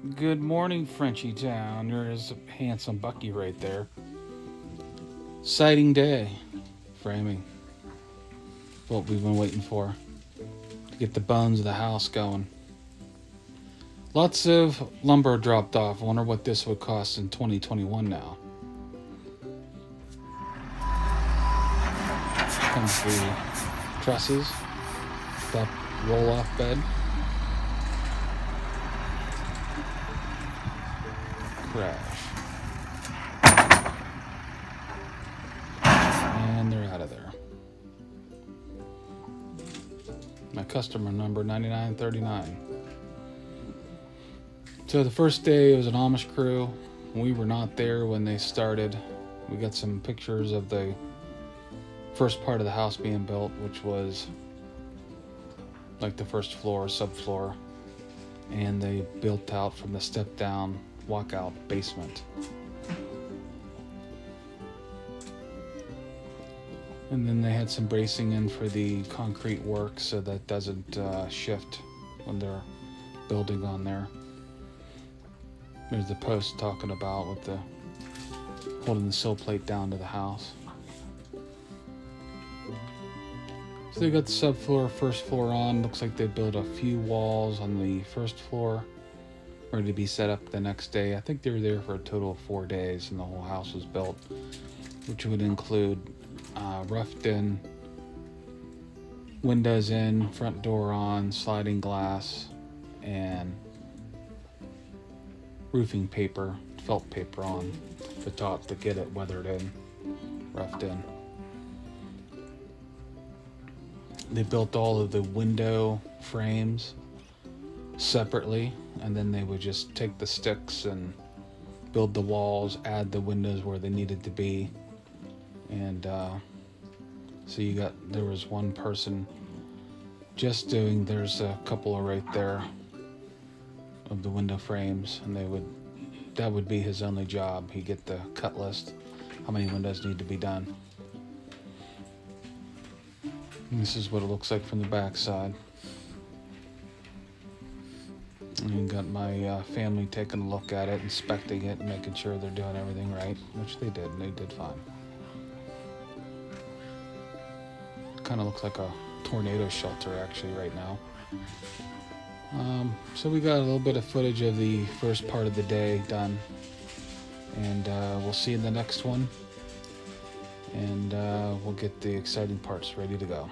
Good morning, Frenchietown. There's a handsome Bucky right there. Sighting day. Framing. What we've been waiting for. To get the bones of the house going. Lots of lumber dropped off. I wonder what this would cost in 2021 now. Comes the trusses. That roll off bed. Crash. And they're out of there. My customer number 9939. So the first day it was an Amish crew. We were not there when they started. We got some pictures of the first part of the house being built, which was like the first floor, subfloor. And they built out from the step down walkout basement. And then they had some bracing in for the concrete work so that doesn't uh, shift when they're building on there. There's the post talking about with the holding the sill plate down to the house. So they got the subfloor, first floor on. Looks like they built a few walls on the first floor ready to be set up the next day. I think they were there for a total of four days, and the whole house was built, which would include uh, roughed in, windows in, front door on, sliding glass, and roofing paper, felt paper on the top to get it weathered in, roughed in. They built all of the window frames separately, and then they would just take the sticks and build the walls, add the windows where they needed to be, and uh, so you got there was one person just doing. There's a couple right there of the window frames, and they would that would be his only job. He'd get the cut list, how many windows need to be done. And this is what it looks like from the back side. And got my uh, family taking a look at it, inspecting it, and making sure they're doing everything right, which they did, and they did fine. Kind of looks like a tornado shelter actually right now. Um, so we got a little bit of footage of the first part of the day done, and uh, we'll see in the next one, and uh, we'll get the exciting parts ready to go.